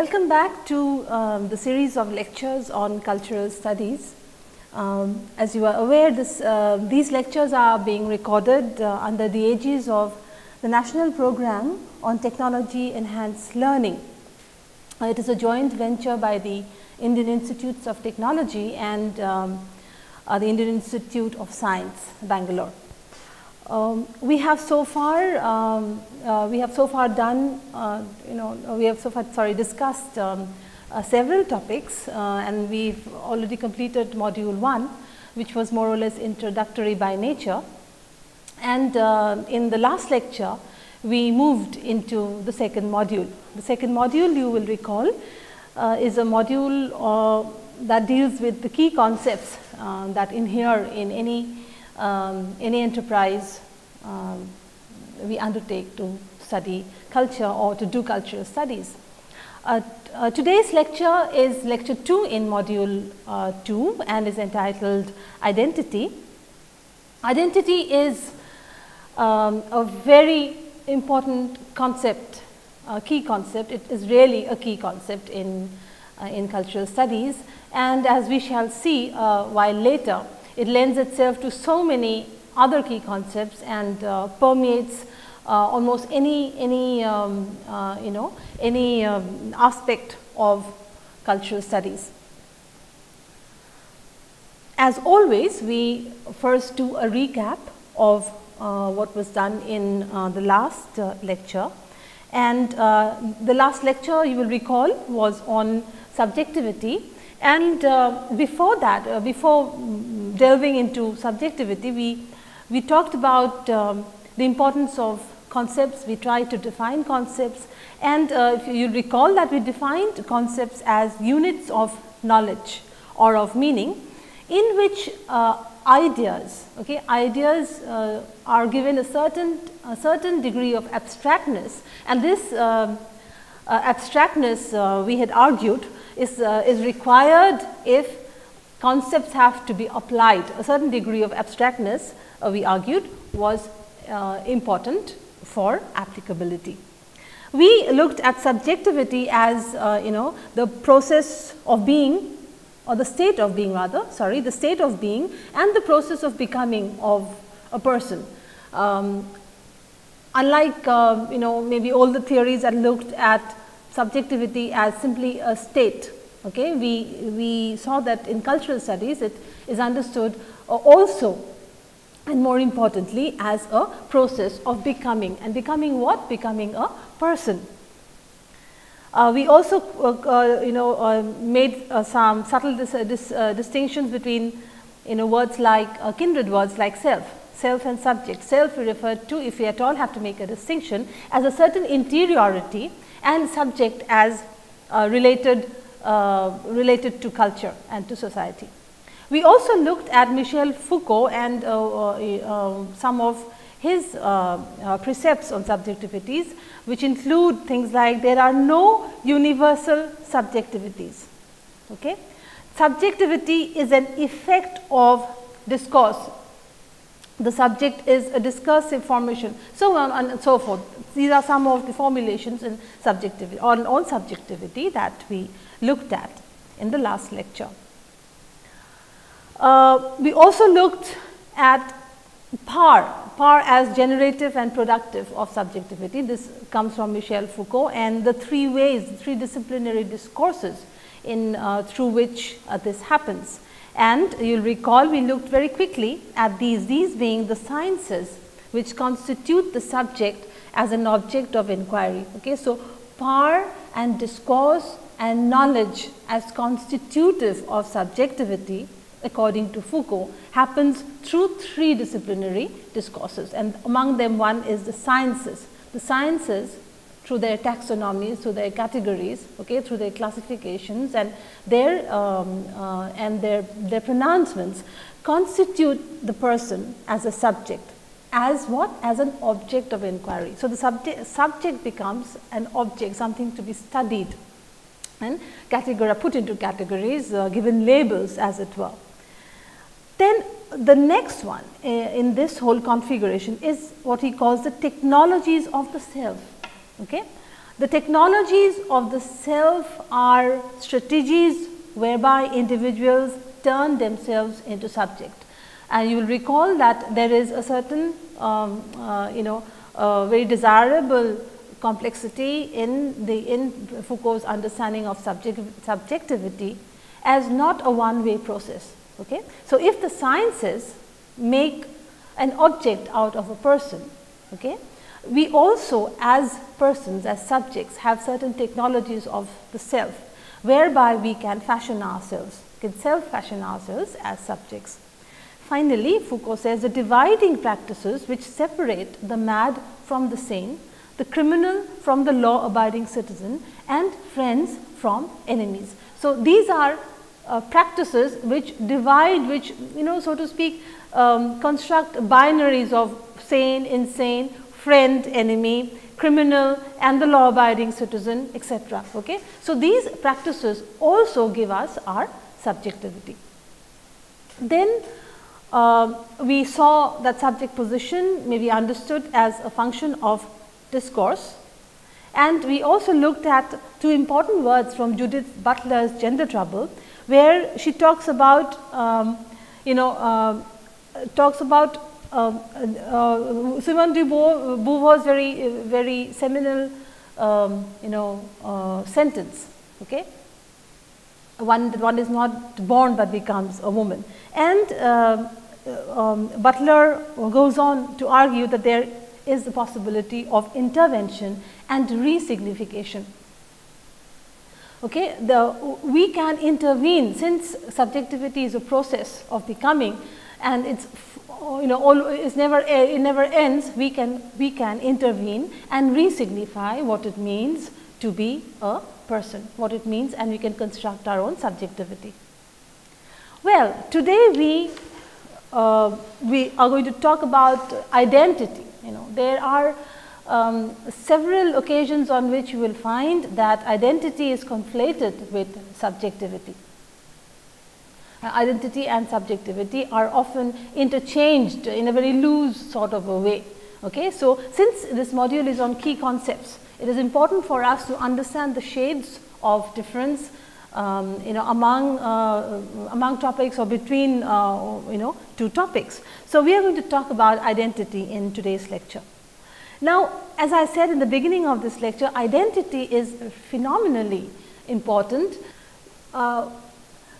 Welcome back to um, the series of lectures on cultural studies. Um, as you are aware, this, uh, these lectures are being recorded uh, under the aegis of the National Program on Technology Enhanced Learning. Uh, it is a joint venture by the Indian Institutes of Technology and um, uh, the Indian Institute of Science, Bangalore. Um, we have so far, um, uh, we have so far done, uh, you know, we have so far, sorry, discussed um, uh, several topics uh, and we've already completed module 1, which was more or less introductory by nature. And uh, in the last lecture, we moved into the second module. The second module, you will recall, uh, is a module that deals with the key concepts that inhere in any um, any enterprise um, we undertake to study culture or to do cultural studies. Uh, uh, today's lecture is lecture 2 in module uh, 2 and is entitled Identity. Identity is um, a very important concept, a key concept. It is really a key concept in, uh, in cultural studies and as we shall see uh, while later, it lends itself to so many other key concepts and uh, permeates uh, almost any, any um, uh, you know, any um, aspect of cultural studies. As always, we first do a recap of uh, what was done in uh, the last uh, lecture. And the last lecture you will recall was on subjectivity and uh, before that, uh, before delving into subjectivity, we, we talked about um, the importance of concepts, we tried to define concepts. And uh, if you recall that we defined concepts as units of knowledge or of meaning in which uh, ideas, okay, ideas uh, are given a certain, a certain degree of abstractness. And this um, abstractness we had argued is, uh, is required if concepts have to be applied. A certain degree of abstractness, uh, we argued, was uh, important for applicability. We looked at subjectivity as, uh, you know, the process of being or the state of being rather, sorry, the state of being and the process of becoming of a person. Um, unlike, uh, you know, maybe all the theories that looked at subjectivity as simply a state. Okay? We, we saw that in cultural studies it is understood uh, also and more importantly as a process of becoming and becoming what? Becoming a person. Uh, we also uh, uh you know uh, made uh, some subtle dis dis distinctions between you know words like kindred words like self self and subject. Self we refer to if we at all have to make a distinction as a certain interiority and subject as uh, related, uh, related to culture and to society. We also looked at Michel Foucault and uh, uh um, some of his uh, uh, precepts on subjectivities, which include things like there are no universal subjectivities. Okay? Subjectivity is an effect of discourse the subject is a discursive formation, so on and so forth. These are some of the formulations in subjectivity on, on subjectivity that we looked at in the last lecture. Uh, we also looked at par, par as generative and productive of subjectivity. This comes from Michel Foucault and the three ways, three disciplinary discourses in uh, through which uh, this happens. And you will recall we looked very quickly at these, these being the sciences which constitute the subject as an object of inquiry. Okay? So, power and discourse and knowledge as constitutive of subjectivity according to Foucault happens through three disciplinary discourses and among them one is the sciences. The sciences through their taxonomies, through their categories, okay, through their classifications and their, um, uh, and their, their pronouncements constitute the person as a subject as what? As an object of inquiry. So, the subject, subject becomes an object, something to be studied and category, put into categories, uh, given labels as it were. Then the next one uh, in this whole configuration is what he calls the technologies of the self. Okay? The technologies of the self are strategies whereby individuals turn themselves into subject. And you will recall that there is a certain um, uh, you know uh, very desirable complexity in the in Foucault's understanding of subject, subjectivity as not a one way process. Okay? So, if the sciences make an object out of a person, okay, we also as persons, as subjects have certain technologies of the self, whereby we can fashion ourselves, can self fashion ourselves as subjects. Finally, Foucault says the dividing practices which separate the mad from the sane, the criminal from the law abiding citizen and friends from enemies. So, these are uh, practices which divide, which you know so to speak um, construct binaries of sane, insane, friend, enemy, criminal and the law abiding citizen etc. Okay? So, these practices also give us our subjectivity. Then uh, we saw that subject position may be understood as a function of discourse and we also looked at two important words from Judith Butler's Gender Trouble, where she talks about um, you know uh, talks about Simone de Beauvoir's very very seminal um, you know uh, sentence. Okay, one one is not born but becomes a woman, and uh, um, Butler goes on to argue that there is the possibility of intervention and resignification. Okay, the, we can intervene since subjectivity is a process of becoming and it's you know all is never it never ends we can we can intervene and re-signify what it means to be a person what it means and we can construct our own subjectivity well today we uh, we are going to talk about identity. You know, there are um, several occasions on which you will find that identity is conflated with subjectivity. Uh, identity and subjectivity are often interchanged in a very loose sort of a way. Okay? So, since this module is on key concepts, it is important for us to understand the shades of difference um, you know among uh, among topics or between uh, you know two topics. So, we are going to talk about identity in today's lecture. Now, as I said in the beginning of this lecture, identity is phenomenally important. Uh,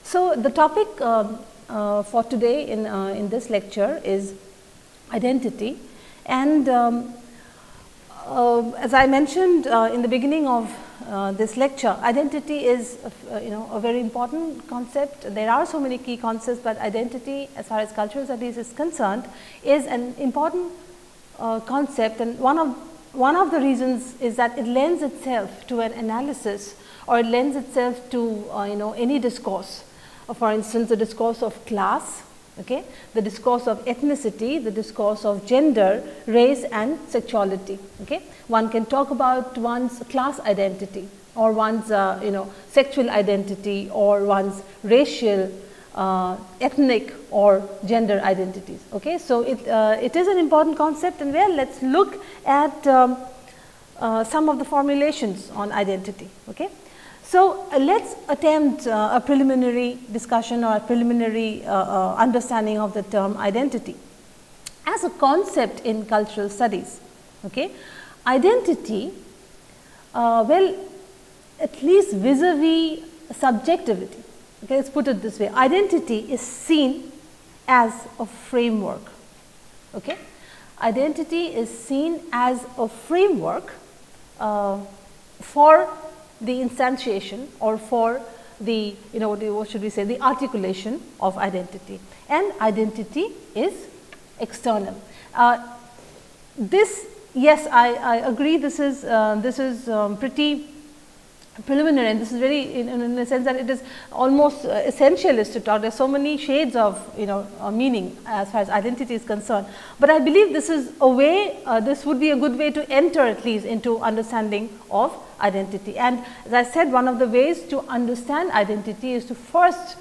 so, the topic um, uh, for today in, uh, in this lecture is identity and um, uh, as I mentioned in the beginning of uh, this lecture. Identity is uh, you know a very important concept. There are so many key concepts, but identity as far as cultural studies is concerned is an important uh, concept and one of one of the reasons is that it lends itself to an analysis or it lends itself to you know any discourse. For instance, the discourse of class, okay, the discourse of ethnicity, the discourse of gender, race and sexuality. Okay. One can talk about one's class identity or one's uh, you know sexual identity or one's racial, uh, ethnic or gender identities. Okay. So, it, uh, it is an important concept and well let us look at um, uh, some of the formulations on identity. Okay. So, uh, let us attempt uh, a preliminary discussion or a preliminary uh, uh, understanding of the term identity. As a concept in cultural studies, okay, identity, uh, well, at least vis-a-vis -vis subjectivity, okay, let us put it this way, identity is seen as a framework. Okay. Identity is seen as a framework uh, for the instantiation or for the you know what should we say the articulation of identity and identity is external. Uh, this yes I, I agree this is uh, this is um, pretty preliminary and this is very in, in, a sense that it is almost uh, essentialist to talk there are so many shades of you know uh, meaning as far as identity is concerned but i believe this is a way uh, this would be a good way to enter at least into understanding of identity. And as I said, one of the ways to understand identity is to first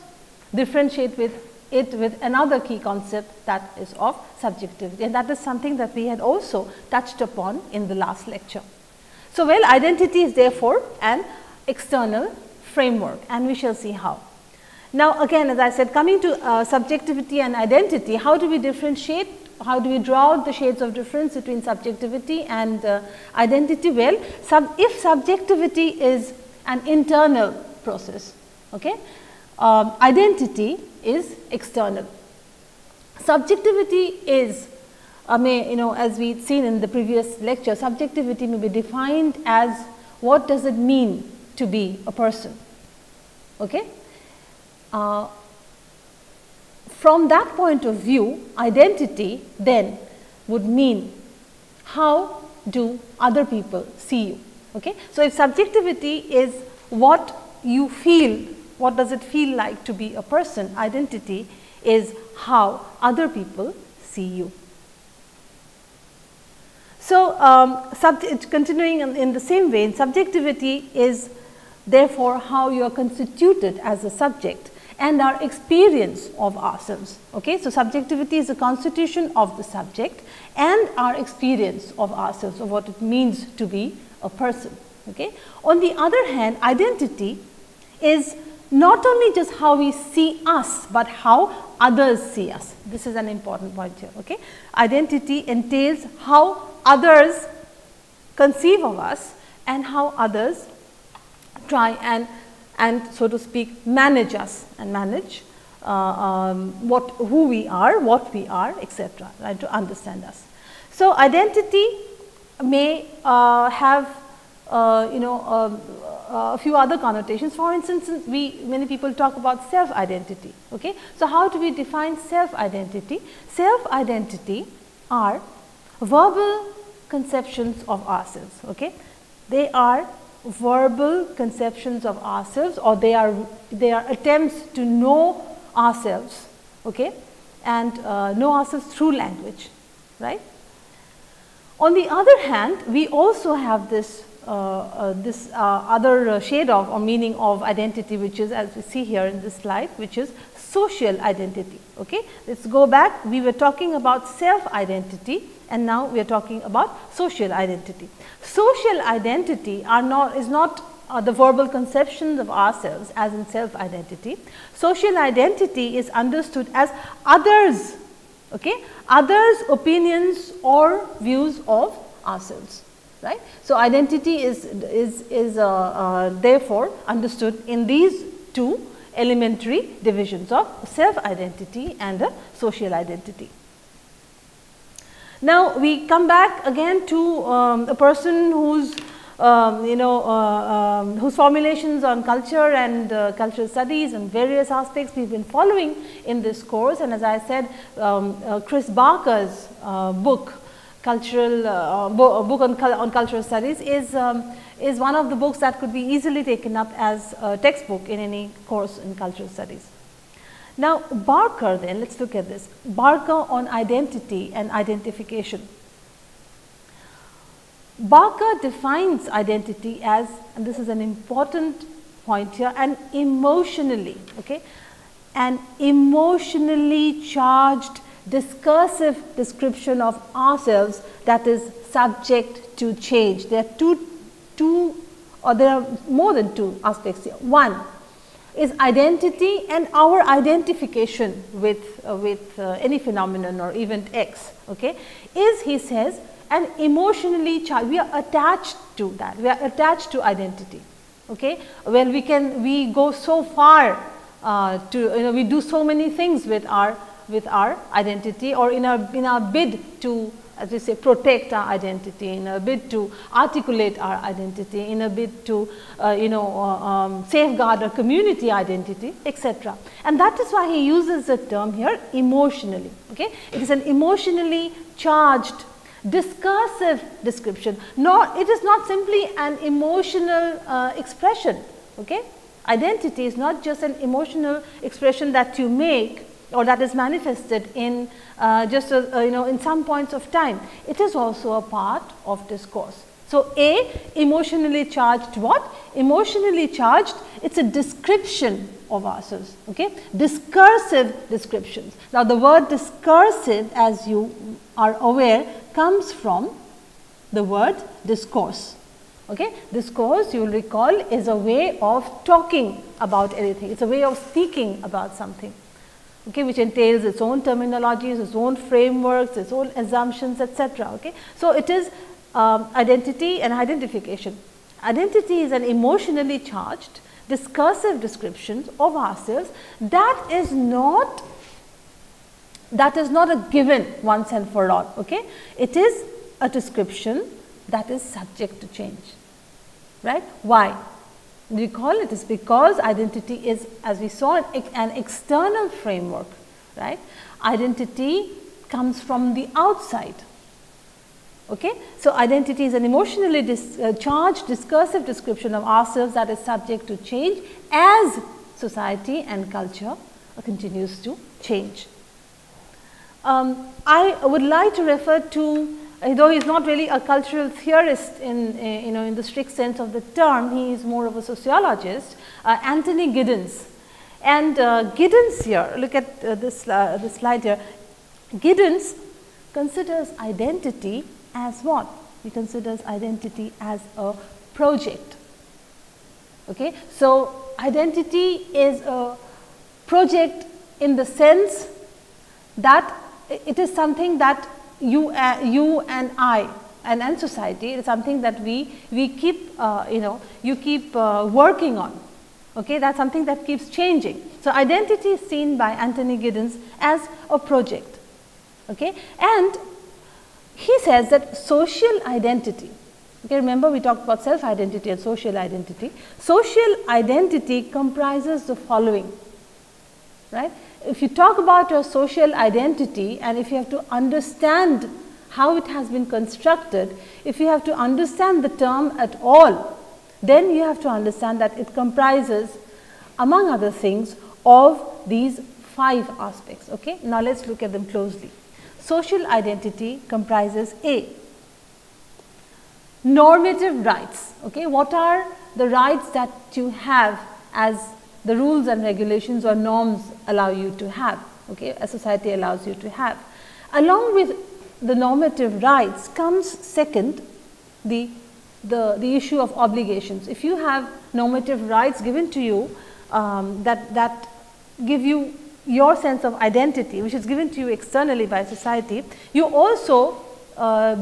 differentiate with it with another key concept that is of subjectivity and that is something that we had also touched upon in the last lecture. So, well identity is therefore an external framework and we shall see how. Now, again as I said coming to uh, subjectivity and identity, how do we differentiate how do we draw out the shades of difference between subjectivity and uh, identity? Well, sub if subjectivity is an internal process, okay, um, identity is external. Subjectivity is uh, may you know as we seen in the previous lecture, subjectivity may be defined as what does it mean to be a person. Okay? Uh, from that point of view, identity then would mean how do other people see you. Okay? So, if subjectivity is what you feel, what does it feel like to be a person, identity is how other people see you. So, um, continuing in the same vein, subjectivity is therefore how you are constituted as a subject and our experience of ourselves. Okay? So, subjectivity is the constitution of the subject and our experience of ourselves of what it means to be a person. Okay? On the other hand, identity is not only just how we see us, but how others see us. This is an important point here. Okay? Identity entails how others conceive of us and how others try and and so to speak manage us and manage uh, um, what who we are, what we are etc. right to understand us. So, identity may uh, have uh, you know um, uh, a few other connotations. For instance, we many people talk about self identity. Okay? So, how do we define self identity? Self identity are verbal conceptions of ourselves. Okay? They are verbal conceptions of ourselves or they are they are attempts to know ourselves okay? And uh, know ourselves through language right? On the other hand we also have this uh, uh, this uh, other uh, shade of or meaning of identity which is as we see here in this slide which is social identity okay? Let's go back. We were talking about self identity and now we are talking about social identity. Social identity are not is not uh, the verbal conceptions of ourselves as in self identity. Social identity is understood as others, okay, others opinions or views of ourselves right. So, identity is, is, is uh, uh, therefore understood in these two elementary divisions of self identity and a social identity. Now, we come back again to um, a person whose um, you know uh, um, whose formulations on culture and uh, cultural studies and various aspects we have been following in this course and as I said um, uh, Chris Barker's uh, book cultural uh, bo book on, on cultural studies is um, is one of the books that could be easily taken up as a textbook in any course in cultural studies. Now, Barker then, let us look at this, Barker on identity and identification. Barker defines identity as, and this is an important point here, an emotionally, okay, an emotionally charged discursive description of ourselves that is subject to change. There are two, two or there are more than two aspects here. One, is identity and our identification with, uh, with uh, any phenomenon or event x okay, is he says an emotionally charged, we are attached to that, we are attached to identity. Okay. Well, we can, we go so far uh, to, you know, we do so many things with our, with our identity or in our, in our bid to as we say protect our identity in a bid to articulate our identity in a bid to uh, you know uh, um, safeguard our community identity etc. And that is why he uses the term here emotionally okay? It is an emotionally charged discursive description. Nor it is not simply an emotional uh, expression okay? Identity is not just an emotional expression that you make or that is manifested in uh, just uh, uh, you know in some points of time. It is also a part of discourse. So, A emotionally charged what? Emotionally charged it is a description of ourselves, okay? discursive descriptions. Now, the word discursive as you are aware comes from the word discourse. Okay? Discourse you will recall is a way of talking about anything, it is a way of speaking about something okay, which entails its own terminologies, its own frameworks, its own assumptions etc. Okay? So, it is um, identity and identification. Identity is an emotionally charged discursive description of ourselves that is not that is not a given once and for all. Okay? It is a description that is subject to change, right? Why? Recall it is because identity is as we saw an external framework, right? Identity comes from the outside. Okay? So, identity is an emotionally dis, uh, charged discursive description of ourselves that is subject to change as society and culture continues to change. Um, I would like to refer to, though he's not really a cultural theorist in, uh, you know, in the strict sense of the term, he is more of a sociologist, uh, Anthony Giddens. And uh, Giddens here, look at uh, this, uh, this slide here, Giddens considers identity as what? He considers identity as a project. Okay? So, identity is a project in the sense that it is something that you, uh, you and I and, and society is something that we, we keep uh, you know you keep uh, working on. Okay, that is something that keeps changing. So, identity is seen by Anthony Giddens as a project. Okay, and he says that social identity, okay, remember we talked about self identity and social identity. Social identity comprises the following, right if you talk about your social identity and if you have to understand how it has been constructed, if you have to understand the term at all, then you have to understand that it comprises among other things of these five aspects. Okay? Now, let us look at them closely. Social identity comprises A, normative rights. Okay? What are the rights that you have as the rules and regulations or norms allow you to have, okay, a society allows you to have. Along with the normative rights comes second the, the, the issue of obligations. If you have normative rights given to you um, that, that give you your sense of identity which is given to you externally by society, you also uh,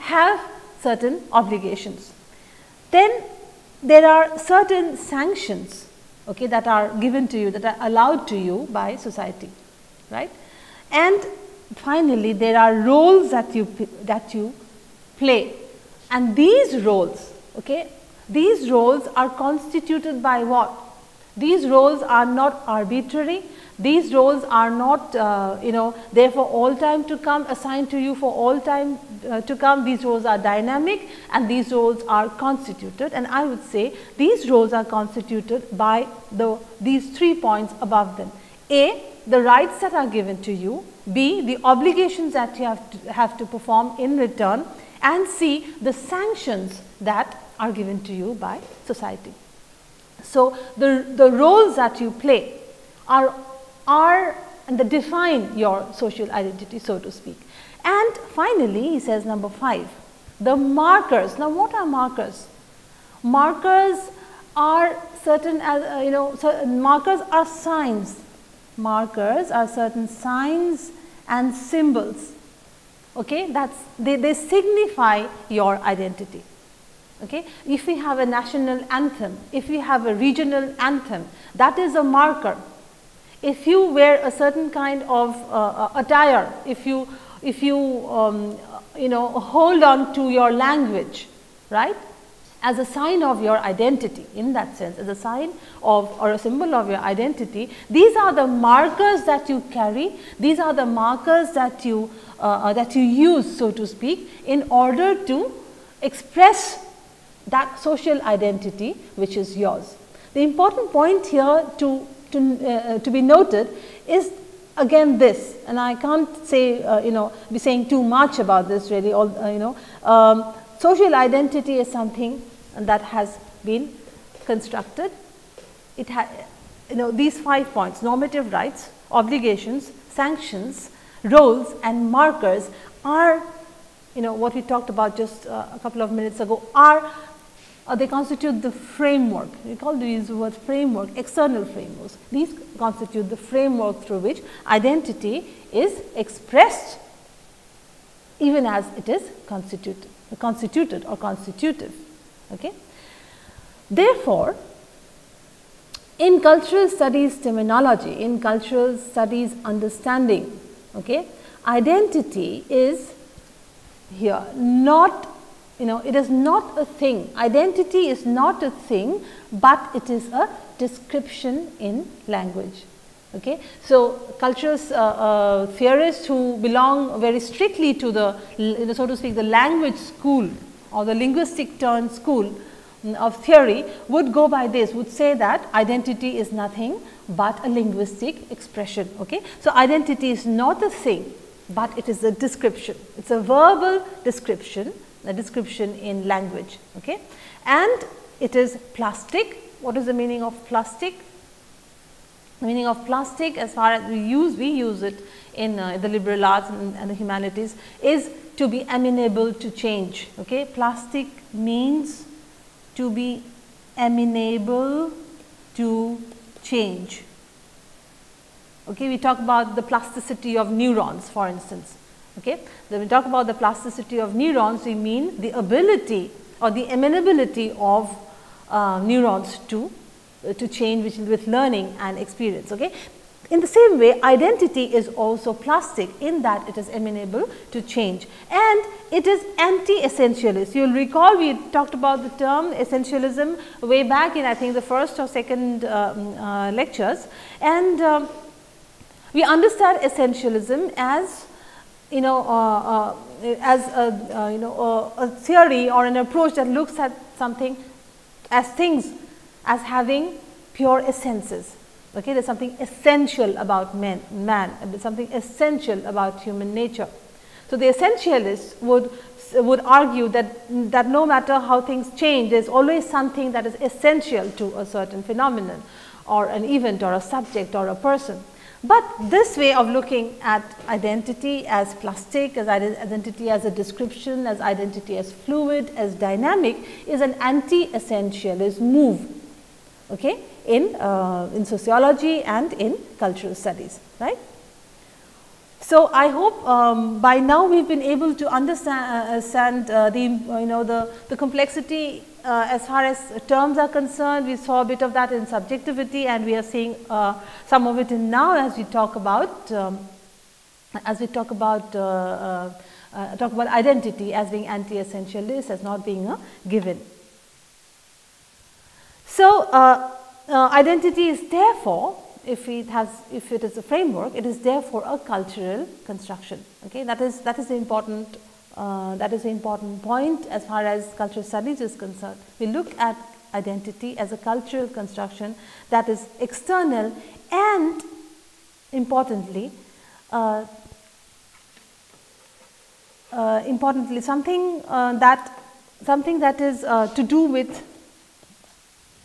have certain obligations. Then there are certain sanctions okay, that are given to you, that are allowed to you by society, right. And finally, there are roles that you, that you play and these roles, okay, these roles are constituted by what? These roles are not arbitrary, these roles are not uh, you know there for all time to come assigned to you for all time uh, to come. These roles are dynamic and these roles are constituted and I would say these roles are constituted by the these three points above them. A the rights that are given to you, B the obligations that you have to, have to perform in return and C the sanctions that are given to you by society. So, the, the roles that you play are are and that define your social identity so to speak. And finally, he says number 5, the markers. Now, what are markers? Markers are certain uh, you know markers are signs. Markers are certain signs and symbols. Okay, that's they, they signify your identity. Okay, if we have a national anthem, if we have a regional anthem, that is a marker if you wear a certain kind of uh, uh, attire, if you, if you, um, you know, hold on to your language, right, as a sign of your identity in that sense, as a sign of or a symbol of your identity, these are the markers that you carry, these are the markers that you, uh, uh that you use, so to speak, in order to express that social identity which is yours. The important point here to to, uh, to be noted is again this. And I can't say uh, you know be saying too much about this really all uh, you know. Um, social identity is something that has been constructed. It has you know these five points normative rights obligations sanctions roles and markers are you know what we talked about just uh, a couple of minutes ago are or they constitute the framework. We call these words framework, external frameworks. These constitute the framework through which identity is expressed even as it is constituted, constituted or constitutive. Okay? Therefore, in cultural studies terminology, in cultural studies understanding, okay, identity is here not you know it is not a thing. Identity is not a thing but it is a description in language. Okay? So cultural uh, uh, theorists who belong very strictly to the so to speak the language school or the linguistic turn school of theory would go by this would say that identity is nothing but a linguistic expression. Okay? So identity is not a thing but it is a description. It's a verbal description a description in language okay and it is plastic what is the meaning of plastic the meaning of plastic as far as we use we use it in uh, the liberal arts and, and the humanities is to be amenable to change okay plastic means to be amenable to change. Okay, we talk about the plasticity of neurons for instance. Okay. When we talk about the plasticity of neurons, we mean the ability or the amenability of uh, neurons to, uh, to change with learning and experience. Okay. In the same way, identity is also plastic in that it is amenable to change and it is anti-essentialist. You will recall we talked about the term essentialism way back in I think the first or second um, uh, lectures and um, we understand essentialism as you know uh, uh, as a uh, you know a theory or an approach that looks at something as things as having pure essences Okay, there is something essential about men, man, something essential about human nature. So, the essentialists would, would argue that, that no matter how things change, there is always something that is essential to a certain phenomenon or an event or a subject or a person. But this way of looking at identity as plastic, as identity as a description, as identity as fluid, as dynamic is an anti-essentialist move. Okay? in, uh, in sociology and in cultural studies, right. So, I hope um, by now we have been able to understand uh, the you know the, the complexity uh, as far as terms are concerned. We saw a bit of that in subjectivity and we are seeing uh, some of it in now as we talk about um, as we talk about uh, uh, uh, talk about identity as being anti-essentialist as not being a given. So, uh, identity is therefore, if it has, if it is a framework, it is therefore a cultural construction. Okay, that is that is the important uh, that is the important point as far as cultural studies is concerned. We look at identity as a cultural construction that is external and importantly uh, uh, importantly something uh, that something that is uh, to do with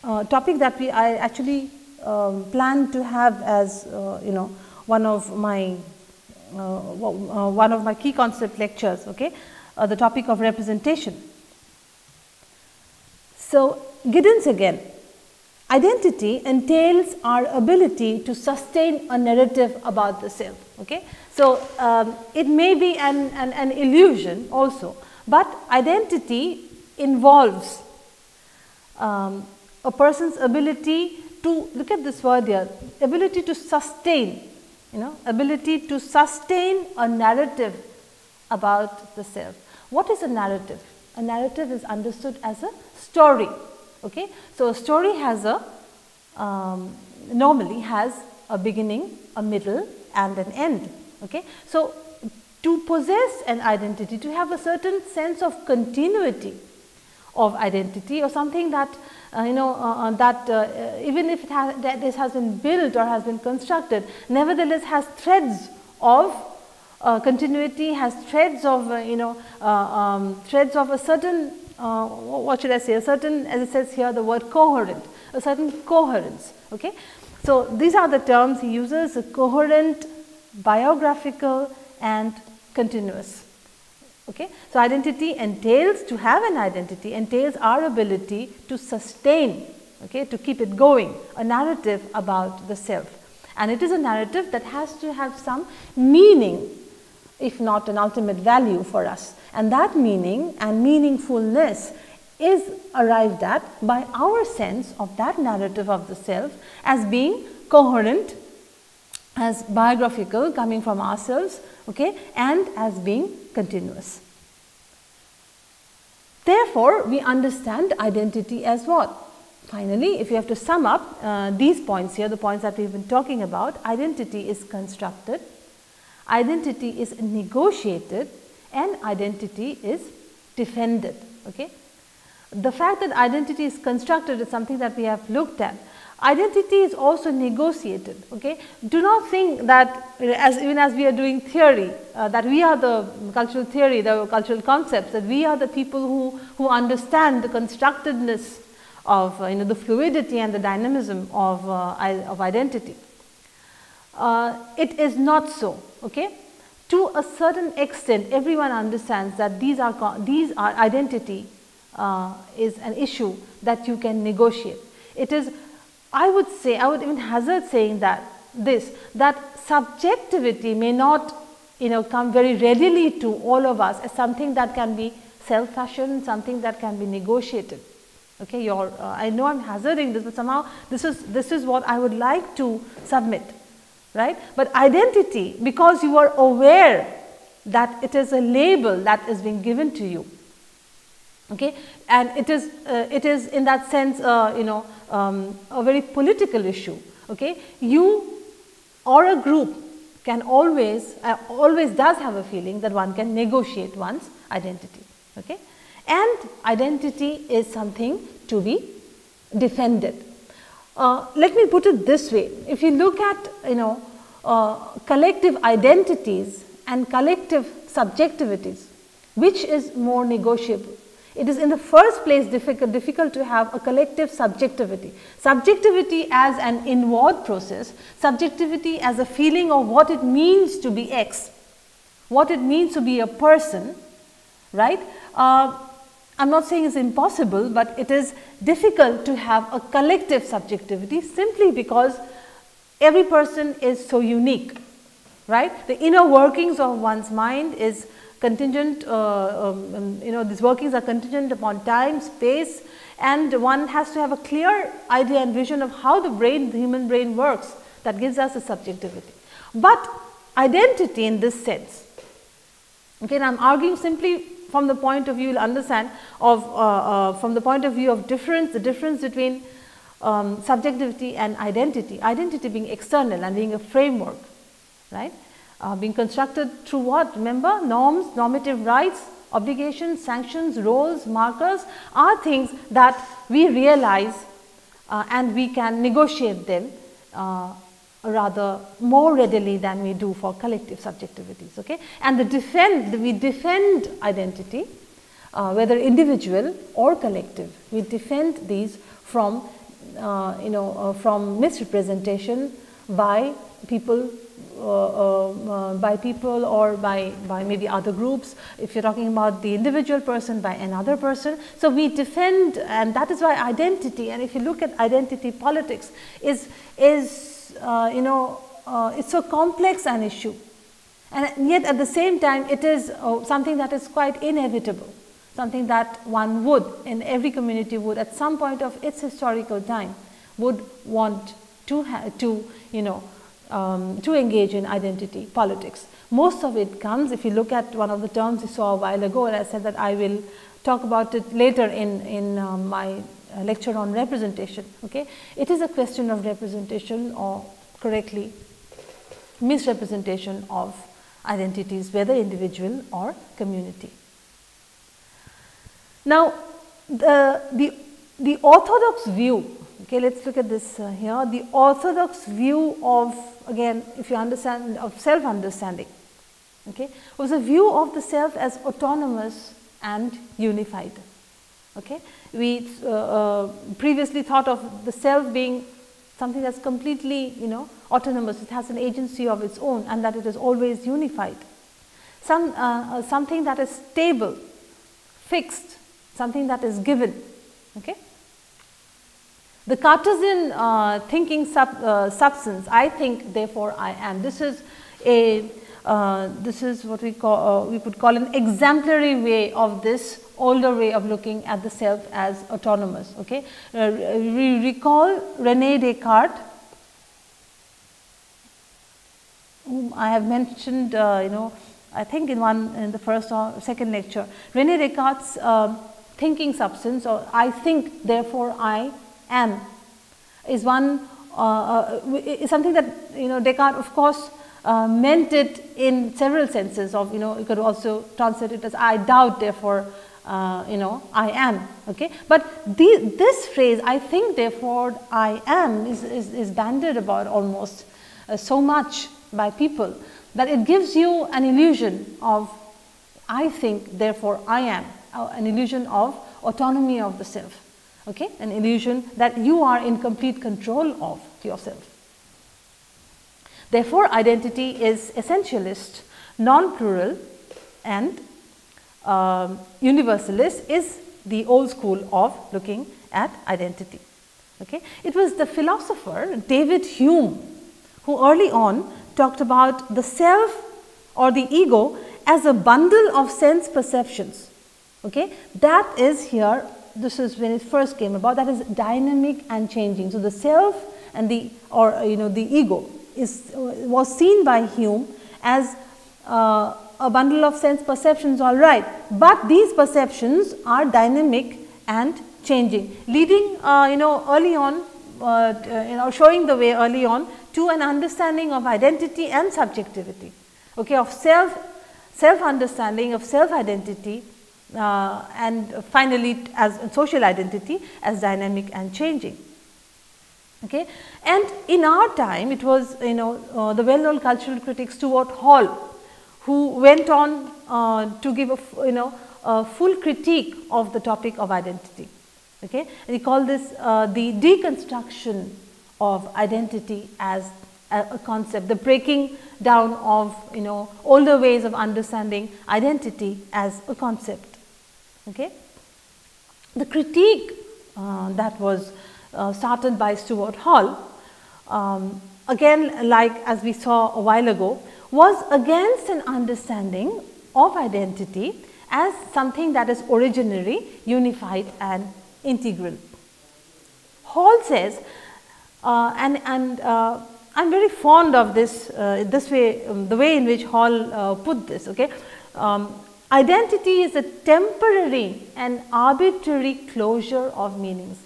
uh, topic that we I actually um, plan to have as uh, you know one of my uh, uh one of my key concept lectures okay uh, the topic of representation. So Giddens again. Identity entails our ability to sustain a narrative about the self okay? So um, it may be an, an, an illusion also but identity involves um, a person's ability to look at this word here ability to sustain you know ability to sustain a narrative about the self. What is a narrative? A narrative is understood as a story. Okay? So, a story has a um, normally has a beginning, a middle and an end. Okay? So, to possess an identity, to have a certain sense of continuity of identity or something that uh, you know uh, uh that uh, even if has, that this has been built or has been constructed nevertheless has threads of uh, continuity has threads of uh, you know um, threads of a certain what should I say a certain as it says here the word coherent a certain coherence okay. So, these are the terms he uses coherent biographical and continuous Okay? So, identity entails to have an identity entails our ability to sustain, okay, to keep it going, a narrative about the self. And it is a narrative that has to have some meaning, if not an ultimate value for us. And that meaning and meaningfulness is arrived at by our sense of that narrative of the self as being coherent, as biographical coming from ourselves okay, and as being continuous. Therefore, we understand identity as what? Finally, if you have to sum up uh, these points here, the points that we have been talking about, identity is constructed, identity is negotiated and identity is defended. Okay? The fact that identity is constructed is something that we have looked at. Identity is also negotiated. Okay? Do not think that as even as we are doing theory, uh, that we are the cultural theory, the cultural concepts, that we are the people who, who understand the constructedness of uh, you know, the fluidity and the dynamism of, uh, of identity. Uh, it is not so. Okay? To a certain extent, everyone understands that these are, these are identity uh, is an issue that you can negotiate. It is, I would say, I would even hazard saying that this, that subjectivity may not you know come very readily to all of us as something that can be self-fashioned, something that can be negotiated. Okay, your, uh, I know I am hazarding this, but somehow this is, this is what I would like to submit right. But identity because you are aware that it is a label that is being given to you okay and it is uh, it is in that sense uh, you know um, a very political issue okay? You or a group can always uh, always does have a feeling that one can negotiate one's identity okay? And identity is something to be defended. Uh, let me put it this way, if you look at you know uh, collective identities and collective subjectivities, which is more negotiable? It is in the first place difficult, difficult to have a collective subjectivity. Subjectivity as an inward process, subjectivity as a feeling of what it means to be X, what it means to be a person, right? Uh, I am not saying it is impossible, but it is difficult to have a collective subjectivity simply because every person is so unique, right. The inner workings of one's mind is contingent, uh, um, um, you know these workings are contingent upon time, space and one has to have a clear idea and vision of how the brain, the human brain works that gives us a subjectivity. But identity in this sense, okay, I am arguing simply from the point of view you will understand of uh, uh, from the point of view of difference the difference between um, subjectivity and identity identity being external and being a framework right uh, being constructed through what remember norms normative rights obligations sanctions roles markers are things that we realize uh, and we can negotiate them uh, rather more readily than we do for collective subjectivities. Okay? And the defend, we defend identity, uh, whether individual or collective, we defend these from, uh, you know, uh, from misrepresentation by people by people or by, by maybe other groups. If you're talking about the individual person by another person. So we defend and that is why identity and if you look at identity politics is, is uh, you know, uh, it's so complex an issue. And yet at the same time, it is uh, something that is quite inevitable, something that one would, in every community would, at some point of its historical time, would want to, to you know, um, to engage in identity politics. Most of it comes, if you look at one of the terms you saw a while ago, and I said that I will talk about it later in, in um, my lecture on representation. Okay? It is a question of representation or correctly misrepresentation of identities whether individual or community. Now, the, the, the orthodox view, okay, let us look at this uh, here, the orthodox view of again if you understand of self understanding okay, was a view of the self as autonomous and unified. Okay. We uh, uh, previously thought of the self being something that is completely you know autonomous, it has an agency of its own and that it is always unified. some, uh, uh, something that is stable, fixed, something that is given. Okay? The Cartesian uh, thinking sub, uh, substance, I think, therefore I am. This is a uh, this is what we call uh, we could call an exemplary way of this older way of looking at the self as autonomous. Okay, uh, we recall Rene Descartes, whom I have mentioned. Uh, you know, I think in one in the first or second lecture, Rene Descartes' um, thinking substance, or I think, therefore I am, is one uh, is something that you know Descartes, of course uh, meant it in several senses of you know you could also translate it as I doubt therefore uh, you know I am okay? But the, this phrase I think therefore I am is, is, is bandied about almost uh, so much by people that it gives you an illusion of I think therefore I am uh, an illusion of autonomy of the self okay an illusion that you are in complete control of yourself Therefore, identity is essentialist, non-plural and um, universalist is the old school of looking at identity. Okay. It was the philosopher David Hume who early on talked about the self or the ego as a bundle of sense perceptions. Okay. That is here, this is when it first came about, that is dynamic and changing. So, the self and the or you know the ego is, was seen by Hume as uh, a bundle of sense perceptions all right, but these perceptions are dynamic and changing leading uh, you know early on uh, you know showing the way early on to an understanding of identity and subjectivity okay of self self understanding of self identity uh, and finally as social identity as dynamic and changing Okay. And in our time it was you know uh, the well known cultural critic Stuart Hall who went on uh, to give a you know a full critique of the topic of identity. Okay. And he called this uh, the deconstruction of identity as a, a, concept, the breaking down of you know older ways of understanding identity as a concept. Okay. The critique uh, that was uh, started by Stuart Hall, um, again like as we saw a while ago, was against an understanding of identity as something that is originary, unified and integral. Hall says, uh, and, and uh, I am very fond of this, uh, this way, um, the way in which Hall uh, put this. Okay? Um, identity is a temporary and arbitrary closure of meanings.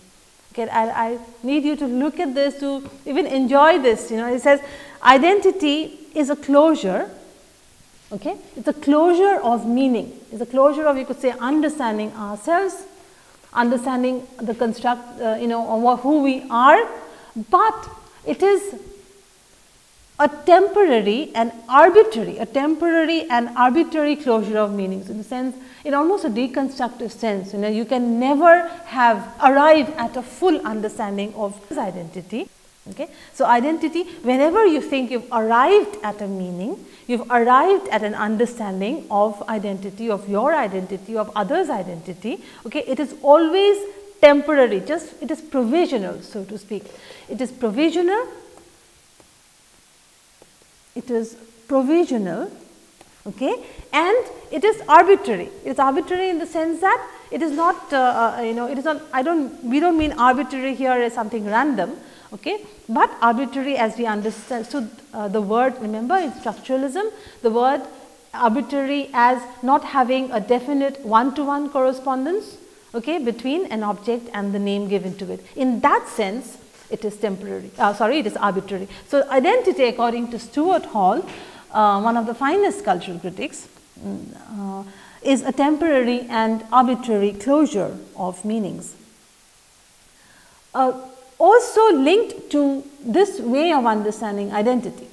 Okay, I, I need you to look at this to even enjoy this. You know, it says identity is a closure. Okay, it's a closure of meaning. It's a closure of you could say understanding ourselves, understanding the construct. Uh, you know, of who we are, but it is a temporary and arbitrary, a temporary and arbitrary closure of meanings in the sense in almost a deconstructive sense. You know, you can never have arrived at a full understanding of his identity. Okay. So, identity whenever you think you've arrived at a meaning, you've arrived at an understanding of identity, of your identity, of others' identity, okay, it is always temporary, just it is provisional so to speak. It is provisional, it is provisional okay, and it is arbitrary. It is arbitrary in the sense that it is not uh, uh, you know it is not I do not we do not mean arbitrary here as something random, okay, but arbitrary as we understand. So, uh, the word remember in structuralism the word arbitrary as not having a definite one to one correspondence okay, between an object and the name given to it. In that sense it is temporary, uh, sorry it is arbitrary. So, identity according to Stuart Hall uh, one of the finest cultural critics, uh, is a temporary and arbitrary closure of meanings. Uh, also linked to this way of understanding identity,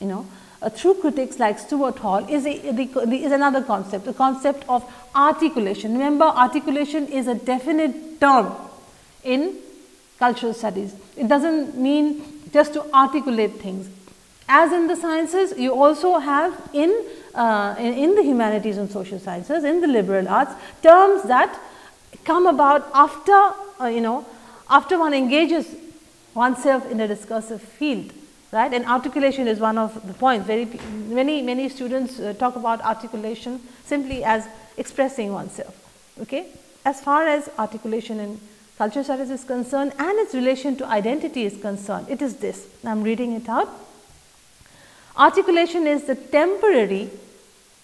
you know, through critics like Stuart Hall is, a, the, the, is another concept, the concept of articulation. Remember articulation is a definite term in cultural studies. It does not mean just to articulate things, as in the sciences, you also have in uh, in, in, the humanities and social sciences, in the liberal arts, terms that come about after, uh, you know, after one engages oneself in a discursive field right? And articulation is one of the points. Very many many students uh, talk about articulation simply as expressing oneself okay? As far as articulation in culture studies is concerned and its relation to identity is concerned. It is this. I am reading it out. Articulation is the temporary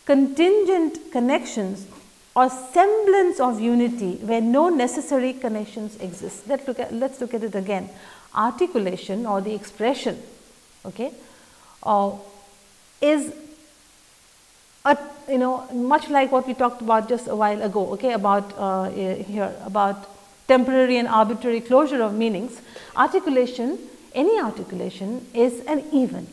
contingent connections or semblance of unity where no necessary connections exist. Let's look at let's look at it again. Articulation or the expression okay, uh, is a, you know much like what we talked about just a while ago okay, about uh, here about temporary and arbitrary closure of meanings. Articulation, any articulation is an event.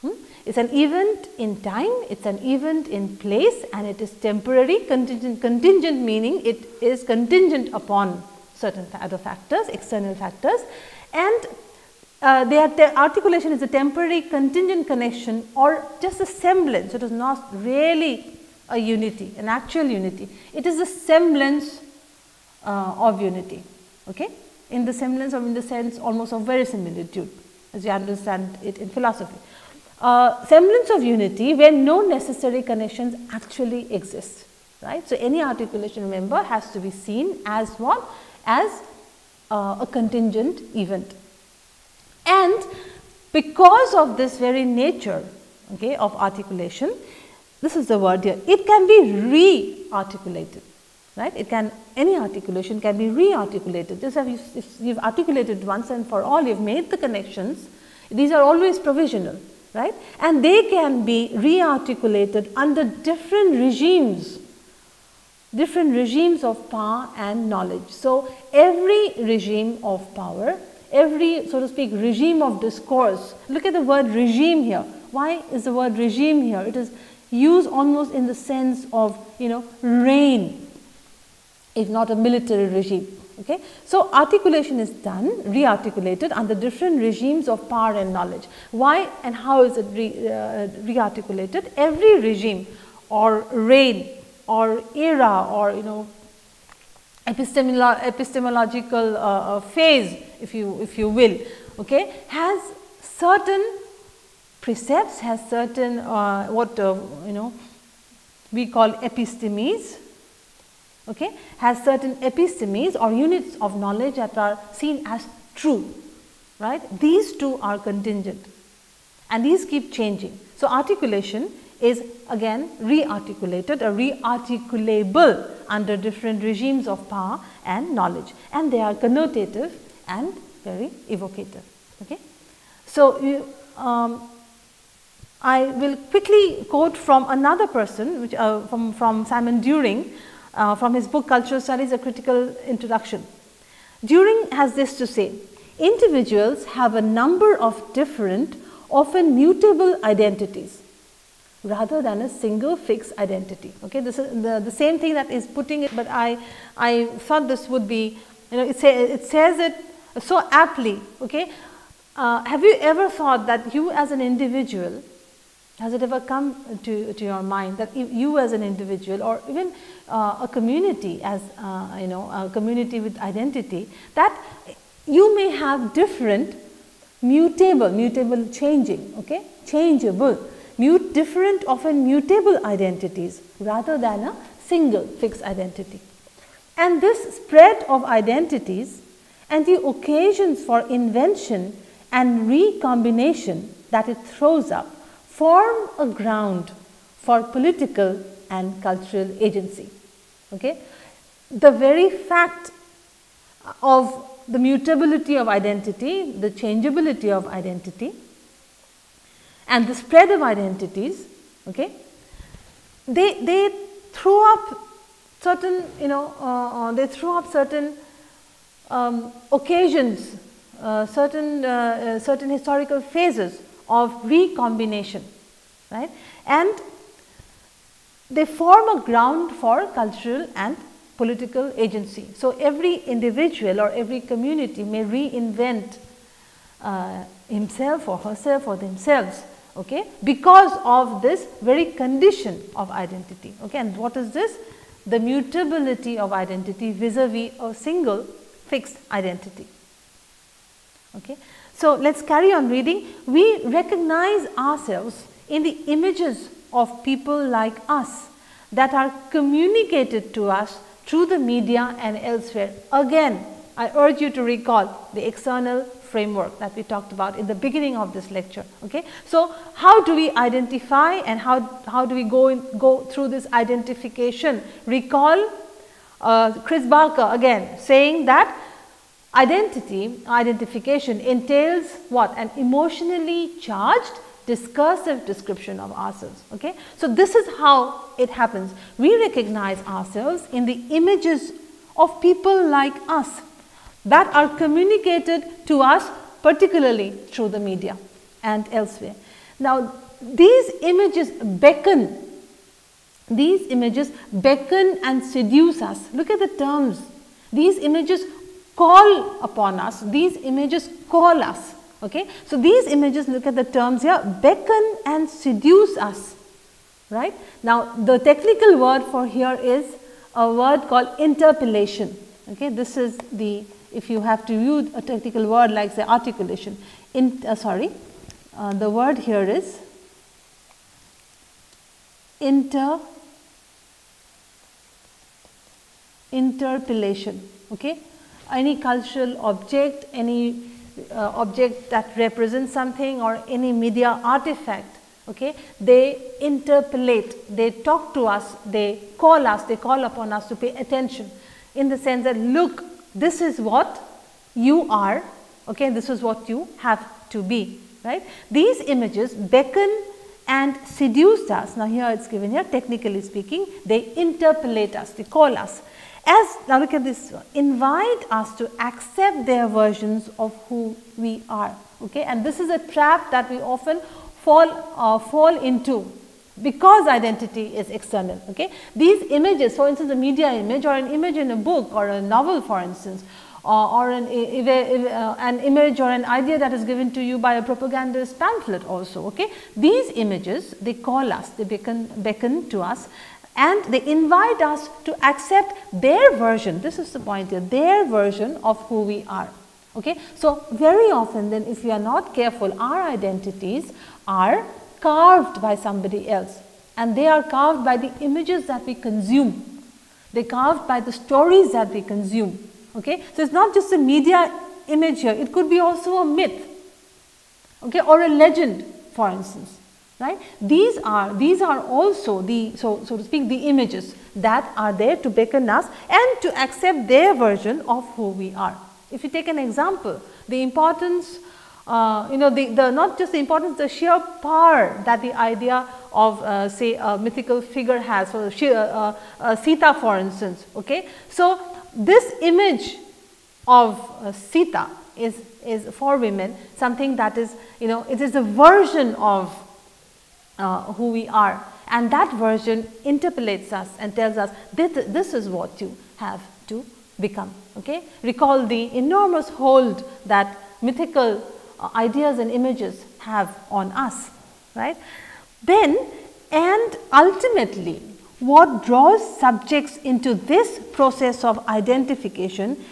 Hmm? It's an event in time, it's an event in place and it is temporary contingent, contingent meaning it is contingent upon certain other factors, external factors and uh, the articulation is a temporary contingent connection or just a semblance, it is not really a unity, an actual unity. It is a semblance of unity, okay? in the semblance or in the sense almost of verisimilitude as you understand it in philosophy. Uh, semblance of unity where no necessary connections actually exist, right. So, any articulation remember has to be seen as what? As uh, a contingent event. And because of this very nature okay, of articulation, this is the word here, it can be re-articulated, right. It can, any articulation can be re-articulated. Just if, if you've articulated once and for all, you've made the connections, these are always provisional, right. And they can be re-articulated under different regimes different regimes of power and knowledge. So, every regime of power every so to speak regime of discourse. Look at the word regime here. Why is the word regime here? It is used almost in the sense of you know reign if not a military regime. Okay. So, articulation is done re-articulated under different regimes of power and knowledge. Why and how is it re-articulated? Uh, re Every regime or reign or era or you know epistemolo epistemological uh, uh, phase if you if you will okay has certain precepts has certain uh, what uh, you know we call epistemes okay? Has certain epistemes or units of knowledge that are seen as true right? These two are contingent. And these keep changing. So articulation is again re-articulated or re-articulable under different regimes of power and knowledge. And they are connotative and very evocative. Okay. So, you, um, I will quickly quote from another person which uh, from, from Simon During uh, from his book Cultural Studies a Critical Introduction. During has this to say, individuals have a number of different often mutable identities rather than a single fixed identity. Okay, this is the, the same thing that is putting it, but I, I thought this would be, you know, it, say, it says it so aptly. Okay, uh, have you ever thought that you as an individual, has it ever come to, to your mind that you as an individual or even a community as uh, you know a community with identity that you may have different mutable, mutable changing, okay, changeable mute different often mutable identities rather than a single fixed identity. And this spread of identities and the occasions for invention and recombination that it throws up form a ground for political and cultural agency. Okay? The very fact of the mutability of identity, the changeability of identity and the spread of identities, okay, they, they throw up certain, you know, uh, uh, they throw up certain um, occasions, uh, certain, uh, uh, certain historical phases of recombination, right, and they form a ground for cultural and political agency. So, every individual or every community may reinvent uh, himself or herself or themselves okay, because of this very condition of identity. Okay. And what is this? The mutability of identity vis-a-vis -vis a single fixed identity. Okay. So, let us carry on reading. We recognize ourselves in the images of people like us that are communicated to us through the media and elsewhere. Again, I urge you to recall the external framework that we talked about in the beginning of this lecture. Okay? So, how do we identify and how, how do we go, in, go through this identification? Recall uh, Chris Barker again saying that identity, identification entails what? An emotionally charged discursive description of ourselves. Okay? So, this is how it happens. We recognize ourselves in the images of people like us that are communicated to us particularly through the media and elsewhere. Now, these images beckon, these images beckon and seduce us. Look at the terms. These images call upon us, these images call us. Okay? So, these images look at the terms here beckon and seduce us right. Now, the technical word for here is a word called interpolation. Okay? This is the if you have to use a technical word like say articulation. In, uh, sorry, uh, the word here is inter interpolation Okay? Any cultural object, any uh, object that represents something or any media artifact, okay, they interpolate, they talk to us, they call us, they call upon us to pay attention in the sense that look this is what you are, okay, this is what you have to be, right. These images beckon and seduce us. Now, here it is given here technically speaking, they interpolate us, they call us. As now look at this, invite us to accept their versions of who we are. Okay, and this is a trap that we often fall uh, fall into because identity is external. Okay? These images, for instance, a media image or an image in a book or a novel for instance, or, or an, uh, an image or an idea that is given to you by a propagandist pamphlet also. Okay? These images, they call us, they beckon, beckon to us and they invite us to accept their version, this is the point here, their version of who we are. Okay? So, very often then if we are not careful, our identities are carved by somebody else and they are carved by the images that we consume. They are carved by the stories that we consume. Okay? So, it is not just a media image here, it could be also a myth okay, or a legend for instance. Right? These are these are also the so so to speak the images that are there to beckon us and to accept their version of who we are. If you take an example, the importance uh, you know, the, the, not just the importance, the sheer power that the idea of uh, say a mythical figure has, so sheer, uh, uh, Sita for instance. Okay? So, this image of uh, Sita is, is for women something that is, you know, it is a version of uh, who we are and that version interpolates us and tells us this, this is what you have to become. Okay? Recall the enormous hold that mythical uh, ideas and images have on us, right. Then and ultimately what draws subjects into this process of identification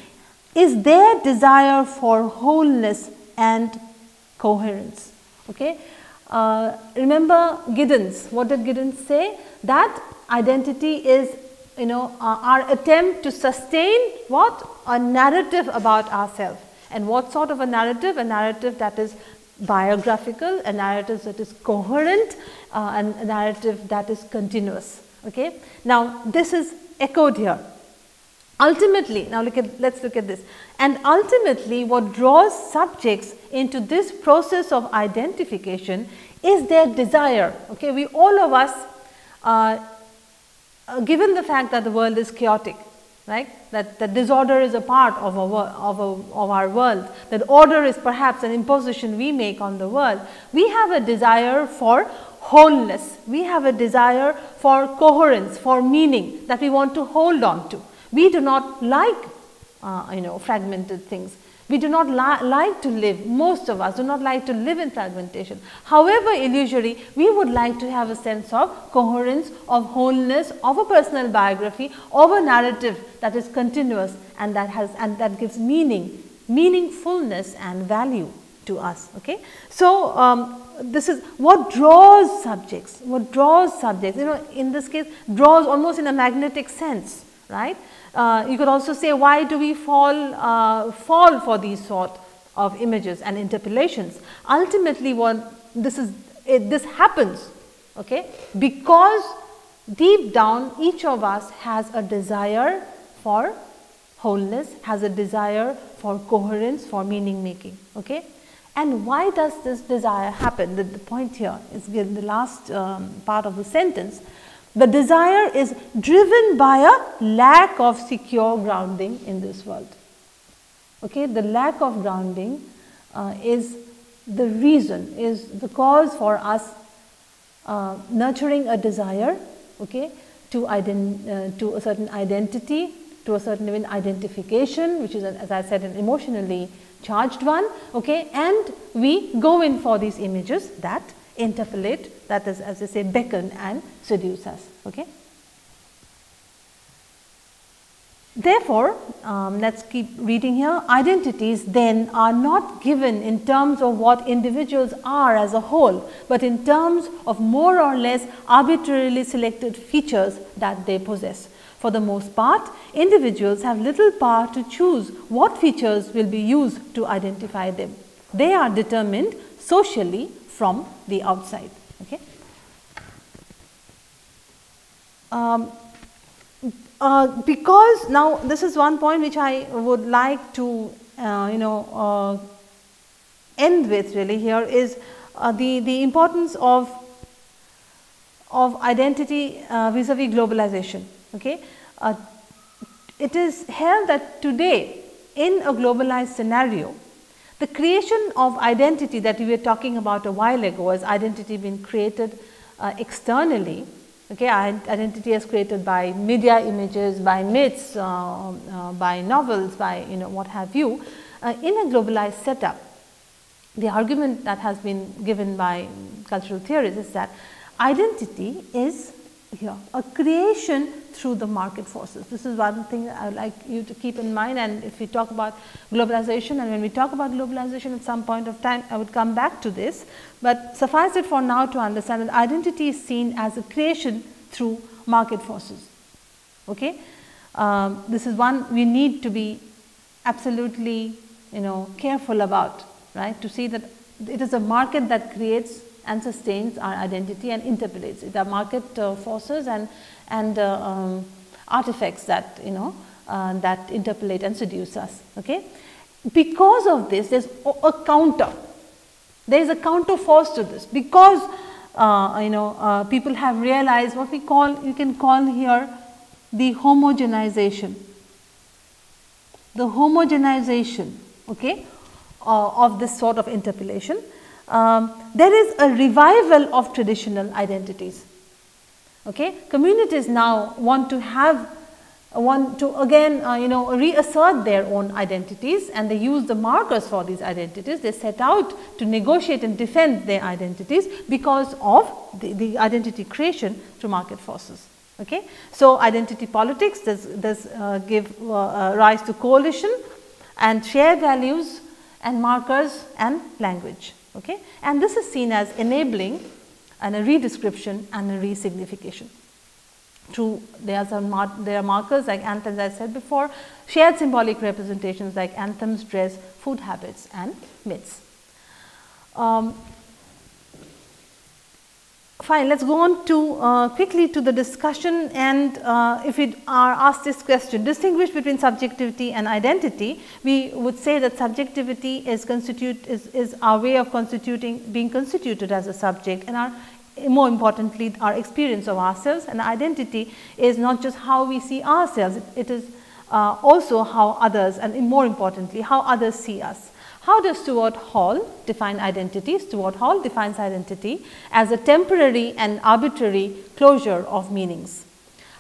is their desire for wholeness and coherence. Okay. Uh, remember Giddens, what did Giddens say? That identity is you know uh, our attempt to sustain what? A narrative about ourselves. And what sort of a narrative? A narrative that is biographical, a narrative that is coherent, uh, and a narrative that is continuous. Okay? Now, this is echoed here. Ultimately, now look at, let's look at this. And ultimately, what draws subjects into this process of identification is their desire. Okay? We all of us, uh, given the fact that the world is chaotic, right? That, that disorder is a part of our, of, of our world, that order is perhaps an imposition we make on the world. We have a desire for wholeness, we have a desire for coherence, for meaning that we want to hold on to. We do not like uh, you know fragmented things. We do not li like to live, most of us do not like to live in fragmentation. However illusory, we would like to have a sense of coherence, of wholeness, of a personal biography, of a narrative that is continuous and that has and that gives meaning, meaningfulness and value to us. Okay? So, um, this is what draws subjects, what draws subjects, you know in this case draws almost in a magnetic sense, right. Uh, you could also say why do we fall, uh, fall for these sort of images and interpolations. Ultimately what this is, it, this happens okay, because deep down each of us has a desire for wholeness, has a desire for coherence, for meaning making. Okay. And why does this desire happen? The, the point here is in the last um, part of the sentence. The desire is driven by a lack of secure grounding in this world. Okay, the lack of grounding uh, is the reason, is the cause for us uh, nurturing a desire, okay, to, ident uh, to a certain identity, to a certain even identification, which is, as I said, an emotionally charged one, okay, and we go in for these images that interpolate, that is, as I say, beckon and seduce us, okay. Therefore, um, let us keep reading here. Identities then are not given in terms of what individuals are as a whole, but in terms of more or less arbitrarily selected features that they possess. For the most part, individuals have little power to choose what features will be used to identify them. They are determined socially from the outside. Okay. Um, uh, because now this is one point which I would like to uh, you know uh, end with really here is uh, the, the importance of, of identity uh, vis-a-vis -vis globalization. Okay. Uh, it is held that today in a globalized scenario, the creation of identity that we were talking about a while ago as identity being created externally Okay, identity is created by media images, by myths, uh, uh, by novels, by you know what have you. Uh, in a globalized setup, the argument that has been given by cultural theorists is that identity is a creation through the market forces. This is one thing I would like you to keep in mind and if we talk about globalization and when we talk about globalization at some point of time I would come back to this, but suffice it for now to understand that identity is seen as a creation through market forces. Okay? Um, this is one we need to be absolutely you know careful about right to see that it is a market that creates and sustains our identity and interpolates it. are market uh, forces and, and uh, um, artifacts that you know uh, that interpolate and seduce us. Okay? Because of this, there is a counter. There is a counter force to this because uh, you know uh, people have realized what we call you can call here the homogenization. The homogenization okay, uh, of this sort of interpolation um, there is a revival of traditional identities. Okay? Communities now want to have want to again uh, you know reassert their own identities and they use the markers for these identities. They set out to negotiate and defend their identities because of the, the identity creation through market forces. Okay? So, identity politics does, does uh, give uh, uh rise to coalition and share values and markers and language. Okay? And this is seen as enabling and a redescription and a resignification. True, there are mar there are markers like anthems I said before, shared symbolic representations like anthems, dress, food habits and myths. Um, Fine, let us go on to uh, quickly to the discussion and uh, if we are asked this question, distinguish between subjectivity and identity, we would say that subjectivity is constitute is, is our way of constituting being constituted as a subject and our more importantly our experience of ourselves and identity is not just how we see ourselves, it, it is uh, also how others and more importantly how others see us. How does Stuart Hall define identity? Stuart Hall defines identity as a temporary and arbitrary closure of meanings.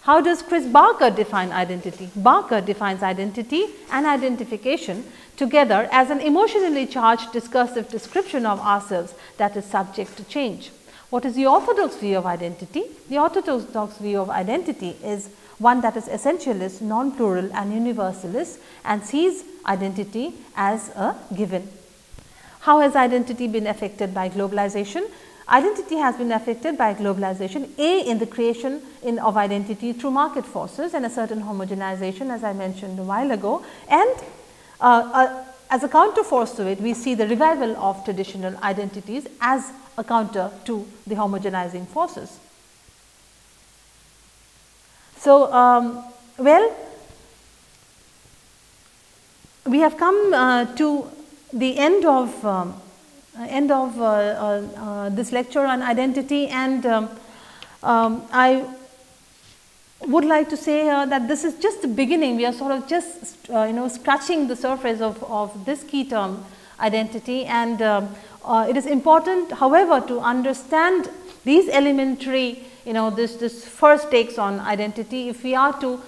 How does Chris Barker define identity? Barker defines identity and identification together as an emotionally charged discursive description of ourselves that is subject to change. What is the orthodox view of identity? The orthodox view of identity is one that is essentialist, non-plural and universalist and sees identity as a given. How has identity been affected by globalization? Identity has been affected by globalization, A in the creation in of identity through market forces and a certain homogenization as I mentioned a while ago and uh, uh, as a counter force to it we see the revival of traditional identities as a counter to the homogenizing forces. So, um, well we have come uh, to the end of um, end of uh, uh, uh, this lecture on identity and um, um, I would like to say uh, that this is just the beginning. We are sort of just uh, you know scratching the surface of, of this key term identity and um, uh, it is important however to understand these elementary you know this, this first takes on identity. If we are to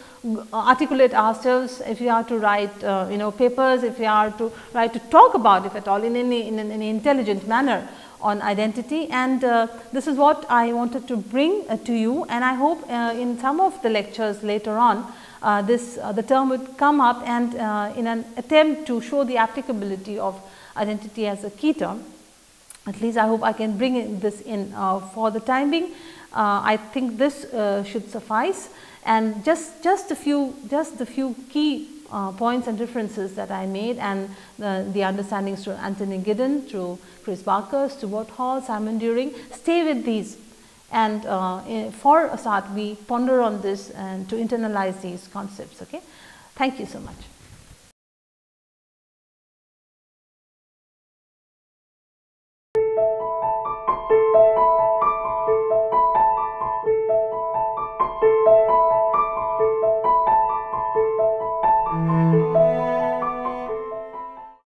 articulate ourselves, if we are to write uh, you know papers, if we are to write to talk about if at all in any, in an intelligent manner on identity. And uh, this is what I wanted to bring uh, to you. And I hope uh, in some of the lectures later on uh, this uh, the term would come up and in an attempt to show the applicability of identity as a key term. At least I hope I can bring this in for the time being. I think this should suffice and just, just a few, just the few key uh, points and differences that I made and the, the understandings through Anthony Giddens, through Chris Barker, Stuart Hall, Simon During, stay with these. And uh, for a start, we ponder on this and to internalize these concepts. Okay? Thank you so much.